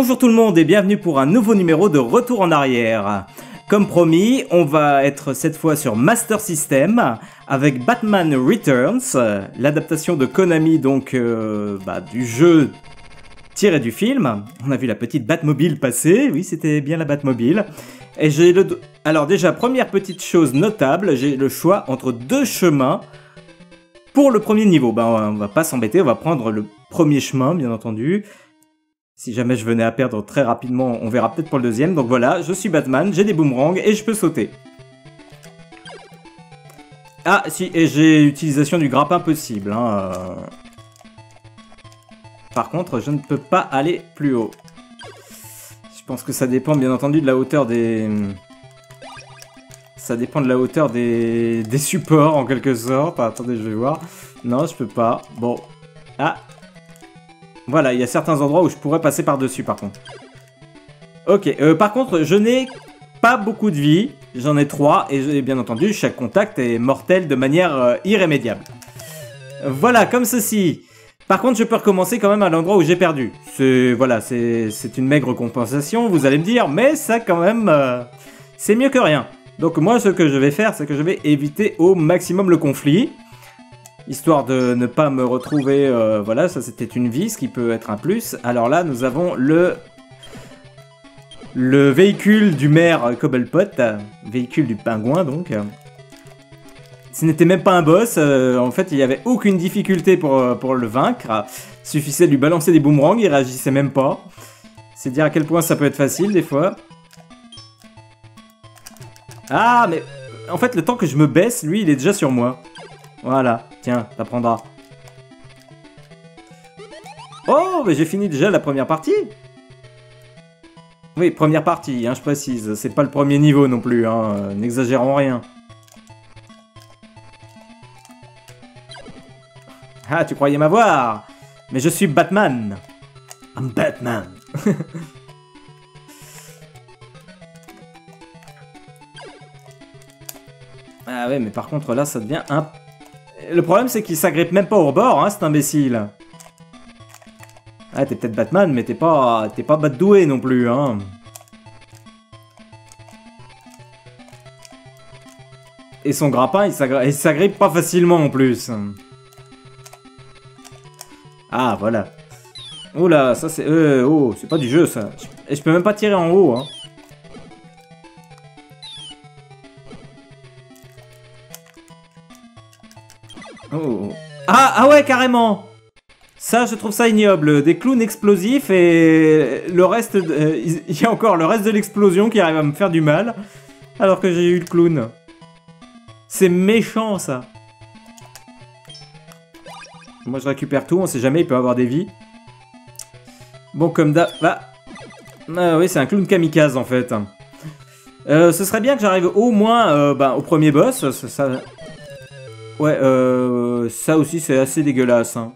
Bonjour tout le monde et bienvenue pour un nouveau numéro de Retour en arrière. Comme promis, on va être cette fois sur Master System avec Batman Returns, l'adaptation de Konami donc euh, bah, du jeu tiré du film. On a vu la petite Batmobile passer, oui c'était bien la Batmobile. Et j'ai le... Alors déjà, première petite chose notable, j'ai le choix entre deux chemins pour le premier niveau. Ben, on va pas s'embêter, on va prendre le premier chemin bien entendu. Si jamais je venais à perdre très rapidement, on verra peut-être pour le deuxième. Donc voilà, je suis Batman, j'ai des boomerangs et je peux sauter. Ah, si, et j'ai l'utilisation du grappin possible. Hein. Par contre, je ne peux pas aller plus haut. Je pense que ça dépend bien entendu de la hauteur des... Ça dépend de la hauteur des, des supports en quelque sorte. attendez, je vais voir. Non, je peux pas. Bon. Ah, voilà, il y a certains endroits où je pourrais passer par-dessus par contre. Ok, euh, par contre, je n'ai pas beaucoup de vie. J'en ai trois et bien entendu, chaque contact est mortel de manière euh, irrémédiable. Voilà, comme ceci. Par contre, je peux recommencer quand même à l'endroit où j'ai perdu. C'est voilà, c'est une maigre compensation, vous allez me dire, mais ça quand même, euh, c'est mieux que rien. Donc moi, ce que je vais faire, c'est que je vais éviter au maximum le conflit histoire de ne pas me retrouver... Euh, voilà, ça c'était une vie, ce qui peut être un plus. Alors là, nous avons le... Le véhicule du maire Cobblepot, véhicule du pingouin donc. Ce n'était même pas un boss, euh, en fait il n'y avait aucune difficulté pour, euh, le vaincre. Il suffisait de lui balancer des boomerangs, il réagissait même pas. C'est dire à quel point ça peut être facile des fois. Ah mais en fait le temps que je me baisse, lui il est déjà sur moi. Voilà, tiens, t'apprendras. Oh, mais j'ai fini déjà la première partie Oui, première partie, hein, je précise. C'est pas le premier niveau non plus, hein. N'exagérons rien. Ah, tu croyais m'avoir Mais je suis Batman I'm Batman Ah ouais, mais par contre là, ça devient un le problème, c'est qu'il s'agrippe même pas au rebord, hein, cet imbécile. Ah, t'es peut-être Batman, mais t'es pas... T'es pas doué non plus, hein. Et son grappin, il s'agrippe pas facilement en plus. Ah, voilà. Là, ça c'est... Euh, oh, c'est pas du jeu, ça. Et je peux même pas tirer en haut, hein. Oh. Ah, ah ouais, carrément Ça, je trouve ça ignoble. Des clowns explosifs et le reste... Euh, il y a encore le reste de l'explosion qui arrive à me faire du mal. Alors que j'ai eu le clown. C'est méchant, ça. Moi, je récupère tout. On sait jamais, il peut avoir des vies. Bon, comme d'hab... Bah... Ah oui, c'est un clown kamikaze, en fait. Euh, ce serait bien que j'arrive au moins euh, bah, au premier boss. ça, Ouais, euh, ça aussi c'est assez dégueulasse. Hein.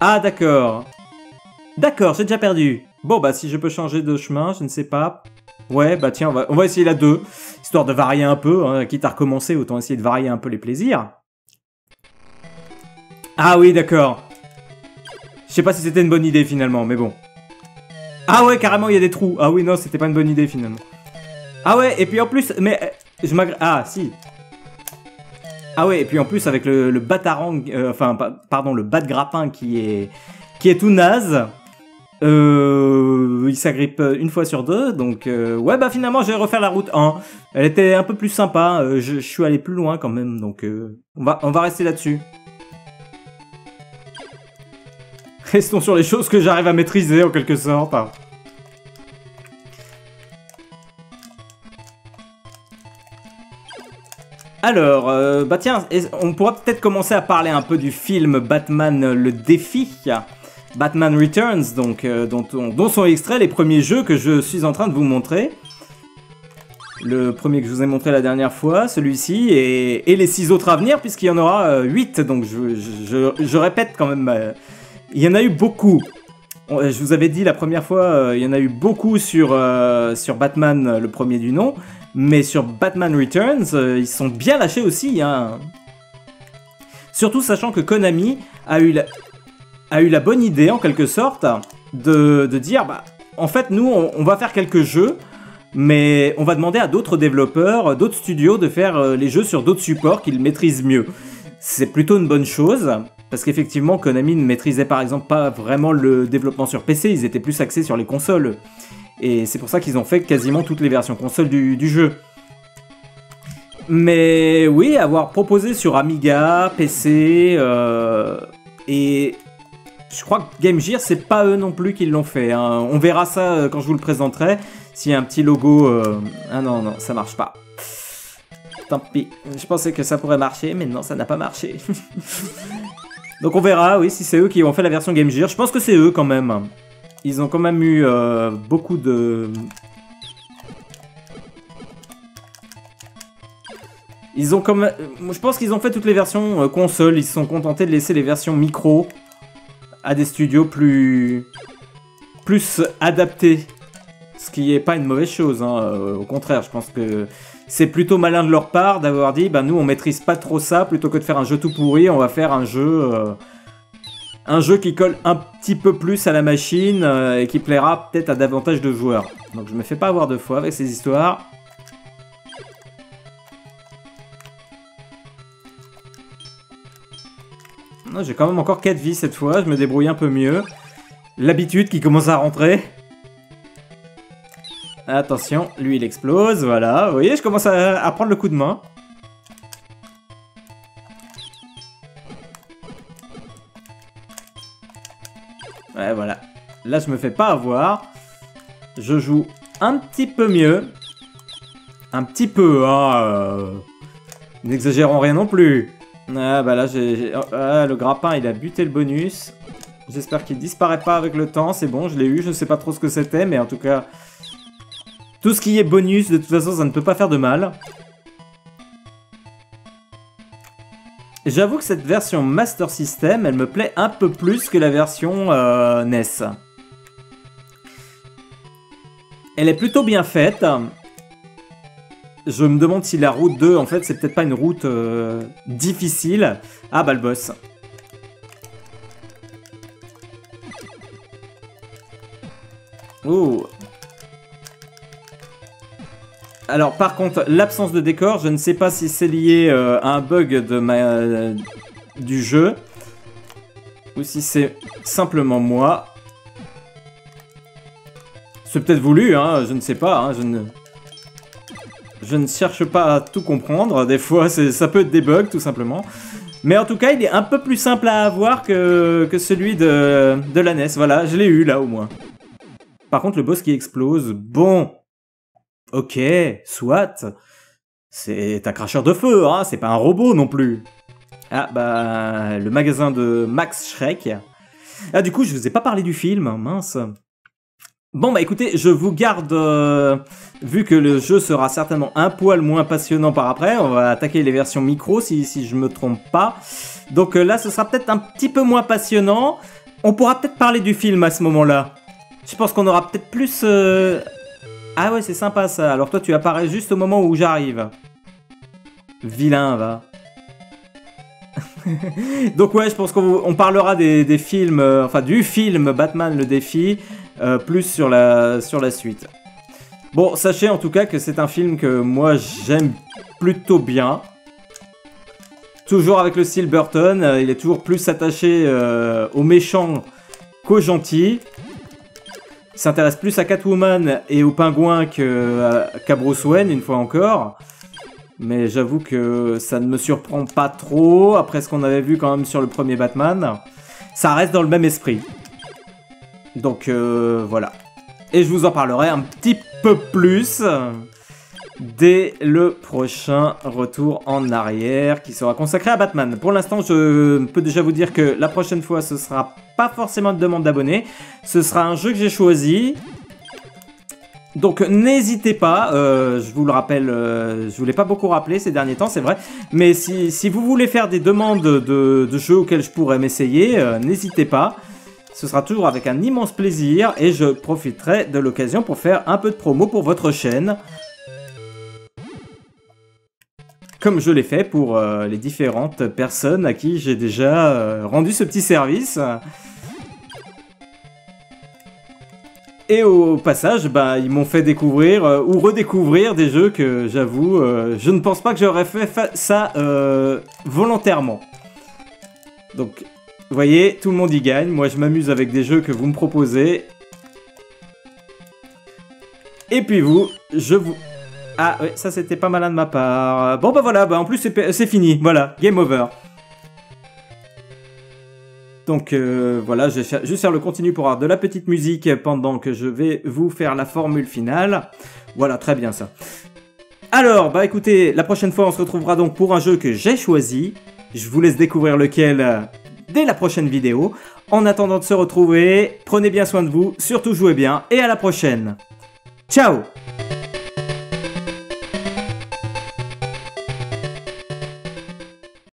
Ah d'accord. D'accord, j'ai déjà perdu. Bon bah si je peux changer de chemin, je ne sais pas. Ouais, bah tiens, on va, on va essayer la 2. Histoire de varier un peu, hein, quitte à recommencer, autant essayer de varier un peu les plaisirs. Ah oui, d'accord. Je sais pas si c'était une bonne idée finalement, mais bon. Ah ouais, carrément, il y a des trous. Ah oui, non, c'était pas une bonne idée finalement. Ah ouais, et puis en plus, mais... Euh, je. Ah, si. Ah ouais, et puis en plus avec le, batarang, euh, enfin pardon, le bat de grappin qui est qui est tout naze. Euh, il s'agrippe une fois sur deux, donc euh, ouais bah finalement je vais refaire la route 1. Elle était un peu plus sympa, euh, je, je, suis allé plus loin quand même, donc on va on va rester là-dessus. Restons sur les choses que j'arrive à maîtriser en quelque sorte. Alors, euh, bah tiens, on pourra peut-être commencer à parler un peu du film Batman le défi. Batman Returns, donc, euh, dont, sont extraits les premiers jeux que je suis en train de vous montrer. Le premier que je vous ai montré la dernière fois, celui-ci, et, les six autres à venir, puisqu'il y en aura 8, euh, donc je, répète quand même, il y en a eu beaucoup. Je vous avais dit la première fois, il y en a eu beaucoup sur Batman, le premier du nom, mais sur Batman Returns, euh, ils sont bien lâchés aussi. Hein. Surtout sachant que Konami a eu, la, bonne idée, en quelque sorte, de, dire, bah, en fait, nous, on, va faire quelques jeux, mais on va demander à d'autres développeurs, d'autres studios de faire euh, les jeux sur d'autres supports qu'ils maîtrisent mieux. C'est plutôt une bonne chose, parce qu'effectivement, Konami ne maîtrisait par exemple pas vraiment le développement sur PC, ils étaient plus axés sur les consoles. Et c'est pour ça qu'ils ont fait quasiment toutes les versions console du, jeu. Mais oui, avoir proposé sur Amiga, PC, euh, et je crois que Game Gear, c'est pas eux non plus qui l'ont fait. Hein. On verra ça euh, quand je vous le présenterai. S'il y a un petit logo... Euh, ah non, non, ça marche pas. Tant pis. Je pensais que ça pourrait marcher, mais non, ça n'a pas marché. Donc on verra, oui, si c'est eux qui ont fait la version Game Gear. Je pense que c'est eux quand même. Ils ont quand même eu euh, beaucoup de... Ils ont comme... Je pense qu'ils ont fait toutes les versions console. Ils se sont contentés de laisser les versions micro à des studios plus plus adaptés. Ce qui est pas une mauvaise chose, hein. euh, au contraire, je pense que c'est plutôt malin de leur part d'avoir dit, bah nous on maîtrise pas trop ça, plutôt que de faire un jeu tout pourri, on va faire un jeu, euh, un jeu qui colle un petit peu plus à la machine euh, et qui plaira peut-être à davantage de joueurs. Donc je me fais pas avoir deux fois avec ces histoires. J'ai quand même encore 4 vies cette fois, je me débrouille un peu mieux. L'habitude qui commence à rentrer. Attention, lui il explose, voilà. Vous voyez, je commence à, prendre le coup de main. Ouais, voilà. Là, je me fais pas avoir. Je joue un petit peu mieux. Un petit peu, hein. Euh... N'exagérons rien non plus. Ah bah là, j'ai... Oh, ah, le grappin, il a buté le bonus. J'espère qu'il disparaît pas avec le temps. C'est bon, je l'ai eu. Je sais pas trop ce que c'était, mais en tout cas... Tout ce qui est bonus, de toute façon, ça ne peut pas faire de mal. J'avoue que cette version Master System, elle me plaît un peu plus que la version euh, NES. Elle est plutôt bien faite. Je me demande si la route 2, en fait, c'est peut-être pas une route euh, difficile. Ah bah le boss. Oh. Alors par contre, l'absence de décor, je ne sais pas si c'est lié euh, à un bug de euh, du jeu. Ou si c'est simplement moi. C'est peut-être voulu, hein, je ne sais pas, hein, je ne... Cherche pas à tout comprendre, des fois ça peut être des bugs tout simplement. Mais en tout cas, il est un peu plus simple à avoir que, celui de, de la NES. Voilà, je l'ai eu là au moins. Par contre, le boss qui explose, bon, ok, soit. C'est un cracheur de feu, hein, c'est pas un robot non plus. Ah bah, le magasin de Max Schreck. Ah du coup, je vous ai pas parlé du film, mince. Bon bah écoutez, je vous garde, euh, vu que le jeu sera certainement un poil moins passionnant par après, on va attaquer les versions micro si, si je me trompe pas. Donc euh, là ce sera peut-être un petit peu moins passionnant, on pourra peut-être parler du film à ce moment-là. Je pense qu'on aura peut-être plus... Euh, ah ouais c'est sympa ça, alors toi tu apparais juste au moment où j'arrive. Vilain va. Donc ouais, je pense qu'on parlera des, films, enfin du film Batman le défi, euh, plus sur la, suite. Bon, sachez en tout cas que c'est un film que moi j'aime plutôt bien. Toujours avec le style Burton, euh, il est toujours plus attaché euh, aux méchants qu'aux gentils. S'intéresse plus à Catwoman et aux pingouins qu'à Bruce Wayne, une fois encore. Mais j'avoue que ça ne me surprend pas trop, après ce qu'on avait vu quand même sur le premier Batman. Ça reste dans le même esprit. Donc euh, voilà. Et je vous en parlerai un petit peu plus dès le prochain retour en arrière qui sera consacré à Batman. Pour l'instant, je peux déjà vous dire que la prochaine fois, ce sera pas forcément une demande d'abonnés. Ce sera un jeu que j'ai choisi. Donc n'hésitez pas, euh, je vous le rappelle, euh, je vous l'ai pas beaucoup rappelé ces derniers temps, c'est vrai, mais si, vous voulez faire des demandes de, jeux auxquels je pourrais m'essayer, n'hésitez pas. Ce sera toujours avec un immense plaisir et je profiterai de l'occasion pour faire un peu de promo pour votre chaîne. Comme je l'ai fait pour euh, les différentes personnes à qui j'ai déjà euh, rendu ce petit service. Et au passage, bah, ils m'ont fait découvrir euh, ou redécouvrir des jeux que j'avoue, je ne pense pas que j'aurais fait ça volontairement. Donc, vous voyez, tout le monde y gagne. Moi, je m'amuse avec des jeux que vous me proposez. Et puis vous, je vous... Ah, ouais, ça c'était pas malin de ma part. Bon, bah voilà, bah en plus c'est fini. Voilà, game over. Donc euh, voilà, je vais juste faire le continu pour avoir de la petite musique pendant que je vais vous faire la formule finale. Voilà, très bien ça. Alors, bah écoutez, la prochaine fois on se retrouvera donc pour un jeu que j'ai choisi. Je vous laisse découvrir lequel dès la prochaine vidéo. En attendant de se retrouver, prenez bien soin de vous, surtout jouez bien et à la prochaine. Ciao